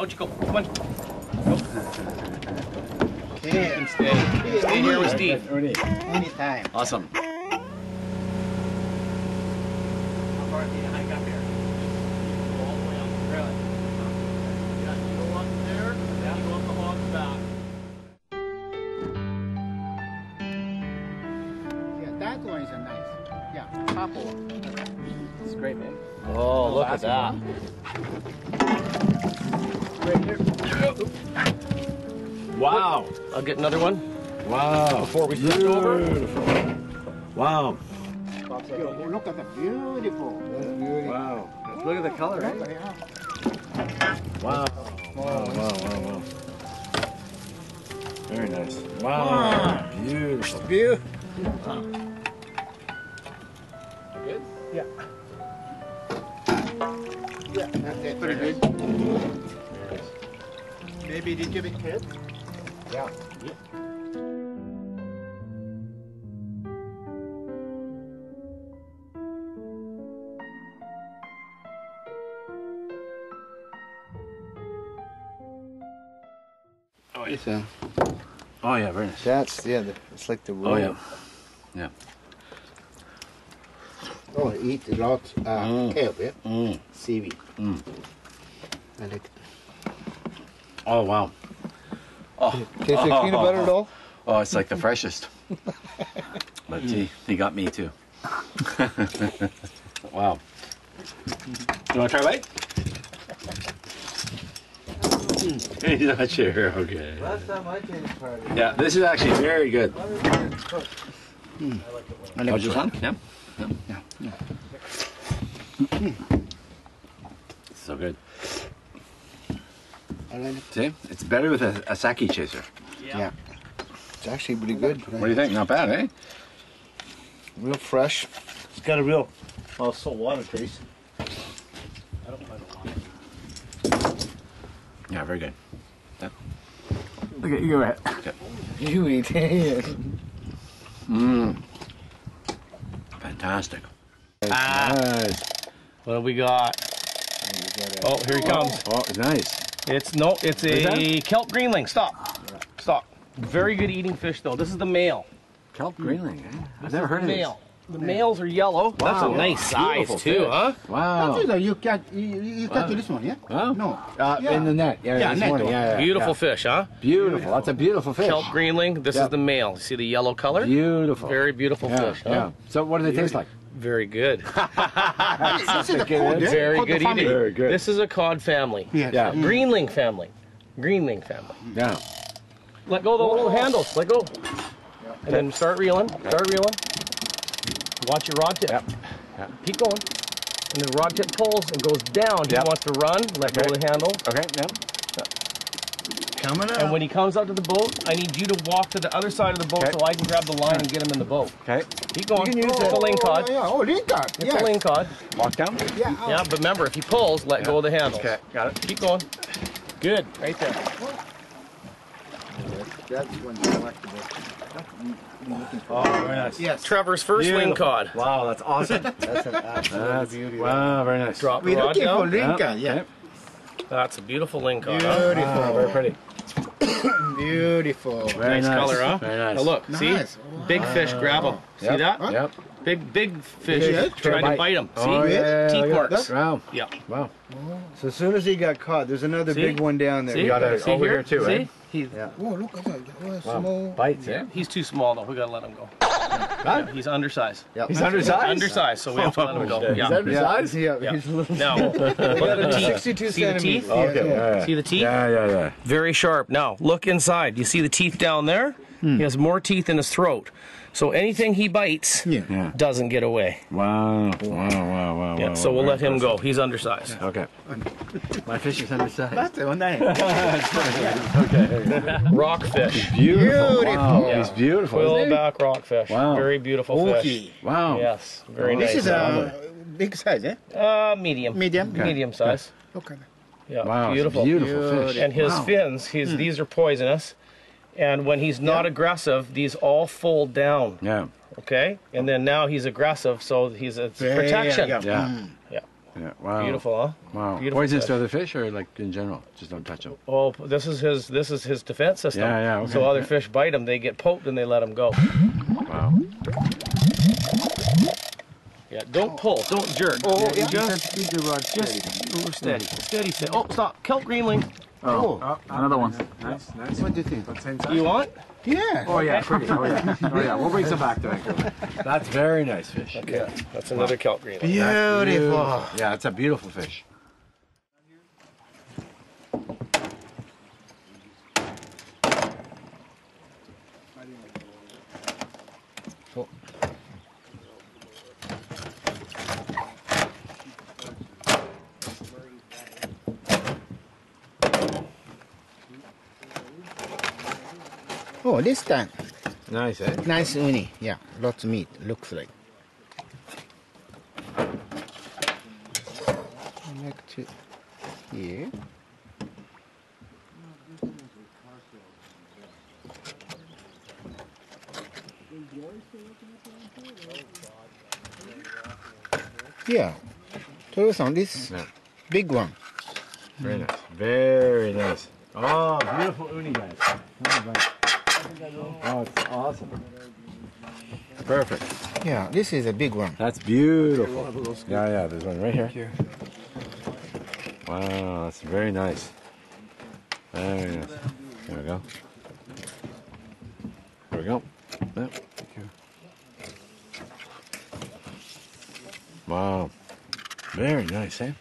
Out you go. Come on. Okay. And stay. Stay here with Steve. Anytime. Awesome. How far do you hike here? All the way Yeah, you go up there, yeah. you go up the log's back. Yeah, that one is a nice. Yeah, purple. It's great, man. Oh, look at that. Wow. I'll get another one Wow. before we switch over. Wow. Look at the beautiful. beautiful. Wow. Look at the color, right? Wow. Wow, wow, wow, wow. Very nice. Wow. Beautiful. Beautiful. Good? Yeah. Yeah, that's it. Pretty good. Maybe a little bit hit. Yeah. Oh, yeah. So Oh, yeah, very nice. that's yeah. The, it's like the roll. Oh, yeah. Yeah. Oh, eat a lot uh, Mm. kelp, yeah? Mm. Seaweed. Mm. I like it. Oh, wow. Oh, Tastes like peanut butter at all? oh, it's like the freshest. but he, he got me too. wow. You want to try a bite? He's not sure. Okay. Last time I came to party. Yeah, this is actually very good. I like Oh, it. just one? Yeah. Yeah. yeah So good. I like it. See? It's better with a, a sake chaser. Yeah. It's actually pretty good. What do you think? Not bad, eh? Real fresh. It's got a real, well, salt water taste. I don't mind a lot. Yeah, very good. Look at you at. Okay. You eat. Mmm. Fantastic. Ah. Nice. What do we got? Oh, here he comes. Oh, nice. It's no, it's a kelp greenling. Stop. Stop. Very good eating fish though. This is the male. Kelp greenling, eh? I've This never heard of male. The males are yellow. That's a Wow. nice size Beautiful too, fish. huh? Wow. That's it, you catch, you, you catch Wow. this one, yeah? Wow. No. Uh, Yeah. In the net. Yeah, Yeah, this net morning. Yeah, yeah. Beautiful yeah. fish, huh? Beautiful. That's a beautiful fish. Kelp greenling. This Yeah. is the male. See the yellow color? Beautiful. Very beautiful yeah, fish, huh? yeah. So what do they taste like? Very good. this is the Okay, yeah? Very good family. eating. Very good. This is a cod family. Yes. Yeah. Mm. Greenling family. Greenling family. Yeah. Let go of the little handles. Let go. And then start reeling. Start reeling. Watch your rod tip. Yep. Keep going. And the rod tip pulls and goes down. He Yep. wants to run. Let go of the handle. Okay. Yeah. Coming up. And when he comes out to the boat, I need you to walk to the other side of the boat Okay. so I can grab the line and get him in the boat. Okay. Keep going. You can use it's it. a lingcod. Oh, yeah. oh lingcod. It's yeah. a lingcod. Walk down. Yeah. oh. Yeah, but remember, if he pulls, let go of the handle. Okay. Got it. Keep going. Good. Right there. That's one selectable. Oh, very nice. Yes. Trevor's first lane Beautiful. cod. Wow, that's awesome. That's an absolute that's, beauty. wow, very nice. Drop the We're rod looking for down. lingcod, yeah. okay. That's a beautiful lingcod. Huh? Beautiful. Wow, very pretty. Beautiful. Very Nice nice. color, huh? Very nice. Now look, Nice. see? Big fish, gravel. him. See that? Yep. Big, big fish Yeah, trying to bite him. See? Oh, yeah, yeah, Teeth yeah, marks. Wow. Yeah. Wow. So as soon as he got caught, there's another See? big one down there. See? You got it See over here? here too, See? right? He, Yeah. Oh, look at that. Oh, Wow. small. Bites, eh? He's too small though. We gotta let him go. Yeah, he's undersized. Yep. He's undersized? Undersized, so we have to let him go. He's Yeah. undersized? Yeah. Yeah. He's a little. Now, look the teeth. 62 See the teeth? Okay. Yeah, yeah. See the teeth? Yeah, yeah, yeah. Very sharp. Now, look inside. You see the teeth down there? He has more teeth in his throat. So anything he bites Yeah. Yeah. doesn't get away. Wow. Wow, wow, wow, Yeah, wow. so we'll very let him impressive. go. He's undersized. Okay. My fish is undersized. That's the one that. Rockfish. Beautiful. Wow. Beautiful. He's beautiful. isn't he? Quillback rockfish. Wow. Very beautiful fish. Wow. Yes, very Oh, nice. This is a big size, eh? uh, medium. Medium? Okay. Medium size. Okay. Yeah, Wow. it's beautiful. Beautiful fish. And his Wow. fins, he's these are poisonous. And when he's not aggressive, these all fold down. Yeah. Okay? And then now he's aggressive, so he's it's Yeah, protection. yeah, Yeah. Mm. Yeah. Yeah. Wow. Beautiful, huh? Wow. Beautiful Poisonous to other fish or like in general? Just don't touch them. Oh, this is his. This is his defense system. Yeah, yeah, okay, So other yeah. fish bite him, they get poked and they let him go. Wow. Yeah, don't pull, don't jerk. Oh, You yeah. just, Keep the rod steady. just steady, steady, steady. Oh, stop, kelp greenling. Oh, uh, Another one. Nice, nice. what do you think? Same size. You want? Yeah. Oh yeah, pretty. Oh yeah. Oh yeah. We'll bring some back to Vancouver. That's very nice fish. Okay, that's another kelp greenling. Beautiful. Yeah, it's a beautiful fish. Oh, this time. Nice, eh? Nice uni. Yeah, lots of meat. Looks like. Next to here. Yeah. Tojo-san, this Yeah. big one. Very nice. Very nice. Oh, beautiful uni, guys. Oh, it's awesome. Perfect. Yeah, this is a big one. That's beautiful. Yeah, yeah, there's one right here. Wow, that's very nice. Very nice. There we go. There we go. Yep. Wow. Very nice, eh?